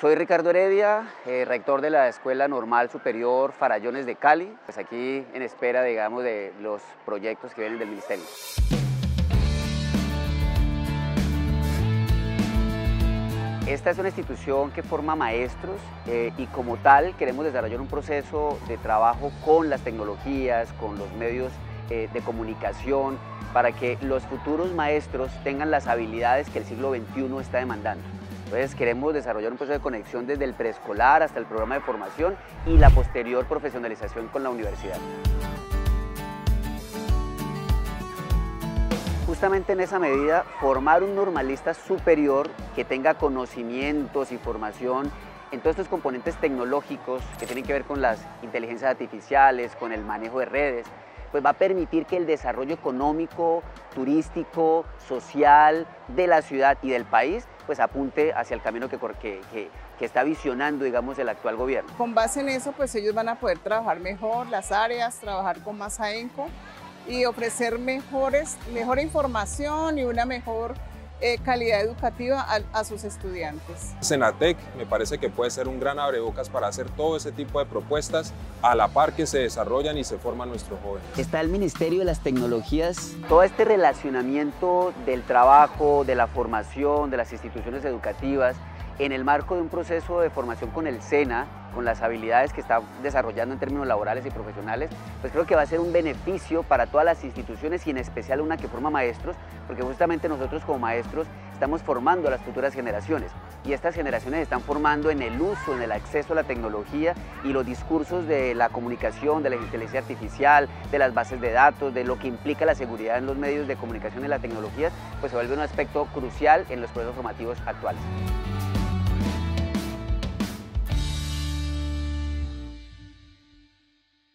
Soy Ricardo Heredia, eh, rector de la Escuela Normal Superior Farallones de Cali, pues aquí en espera, digamos, de los proyectos que vienen del Ministerio. Esta es una institución que forma maestros eh, y como tal queremos desarrollar un proceso de trabajo con las tecnologías, con los medios eh, de comunicación, para que los futuros maestros tengan las habilidades que el siglo XXI está demandando. Entonces queremos desarrollar un proceso de conexión desde el preescolar hasta el programa de formación y la posterior profesionalización con la universidad. Justamente en esa medida, formar un normalista superior que tenga conocimientos y formación en todos estos componentes tecnológicos que tienen que ver con las inteligencias artificiales, con el manejo de redes, pues va a permitir que el desarrollo económico, turístico, social de la ciudad y del país pues apunte hacia el camino que, que, que, está visionando, digamos, el actual gobierno. Con base en eso, pues ellos van a poder trabajar mejor las áreas, trabajar con más ahínco y ofrecer mejores, mejor información y una mejor eh, calidad educativa a, sus estudiantes. Senatec me parece que puede ser un gran abrebocas para hacer todo ese tipo de propuestas a la par que se desarrollan y se forman nuestros jóvenes. Está el Ministerio de las Tecnologías, todo este relacionamiento del trabajo, de la formación, de las instituciones educativas, en el marco de un proceso de formación con el SENA, con las habilidades que está desarrollando en términos laborales y profesionales, pues creo que va a ser un beneficio para todas las instituciones y en especial una que forma maestros, porque justamente nosotros como maestros estamos formando a las futuras generaciones y estas generaciones están formando en el uso, en el acceso a la tecnología y los discursos de la comunicación, de la inteligencia artificial, de las bases de datos, de lo que implica la seguridad en los medios de comunicación y la tecnología, pues se vuelve un aspecto crucial en los procesos formativos actuales.